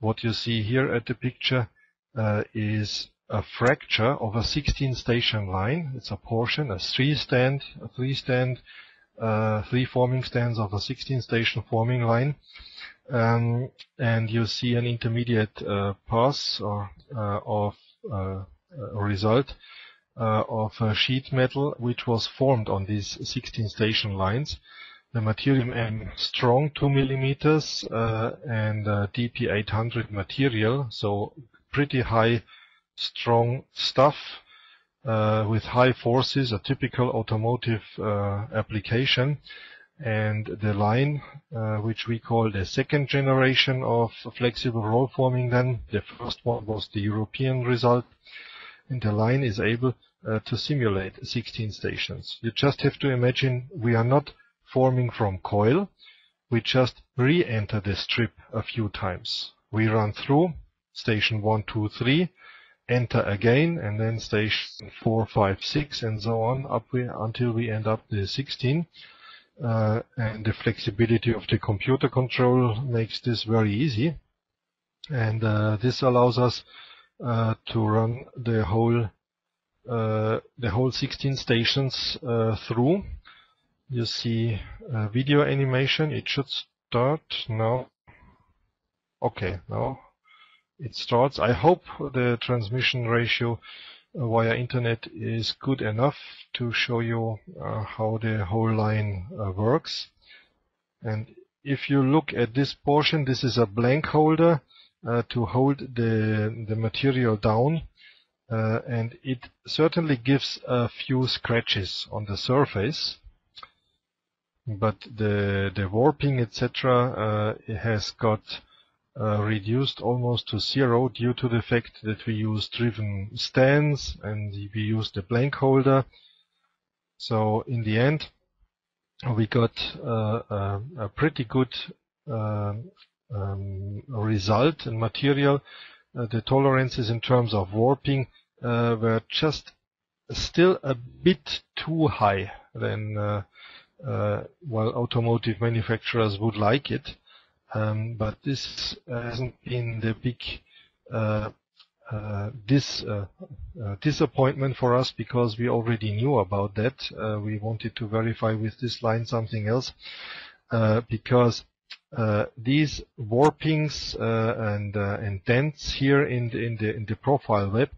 what you see here at the picture uh, is a fracture of a 16 station line. It's a portion, a three stand, a three stand, uh, three forming stands of a 16 station forming line. Um, and you see an intermediate uh, pass or uh, of uh, a result uh, of sheet metal which was formed on these 16 station lines. The material M strong 2 millimeters and DP800 material, so pretty high strong stuff uh, with high forces, a typical automotive uh, application. And the line, uh, which we call the second generation of flexible roll forming then, the first one was the European result, and the line is able uh, to simulate 16 stations. You just have to imagine we are not forming from coil, we just re-enter the strip a few times. We run through station 1, 2, 3, enter again, and then station 4, 5, 6, and so on up we, until we end up the 16. Uh, and the flexibility of the computer control makes this very easy. And uh, this allows us uh, to run the whole uh, the whole 16 stations uh, through. You see video animation. It should start now. Okay, now it starts. I hope the transmission ratio uh, via internet is good enough to show you uh, how the whole line uh, works. And if you look at this portion, this is a blank holder uh, to hold the, the material down. Uh, and it certainly gives a few scratches on the surface. But the, the warping, etc., uh, has got uh, reduced almost to zero due to the fact that we use driven stands and we use the blank holder. So in the end, we got uh, a, a, pretty good uh, um, result in material. Uh, the tolerances in terms of warping uh, were just still a bit too high than uh, well automotive manufacturers would like it. Um, but this hasn't been the big uh, uh, disappointment for us because we already knew about that. We wanted to verify with this line something else uh, because these warpings and dents here in the in the in the profile web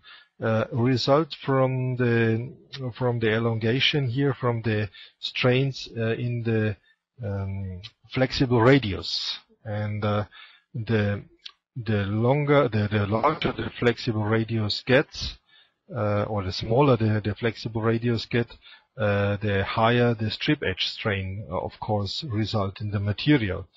result from the from the elongation here from the strains in the um, flexible radius. And uh, the the longer the, the larger the flexible radius gets uh, or the smaller the, the flexible radius get uh, the higher the strip edge strain uh, of course result in the material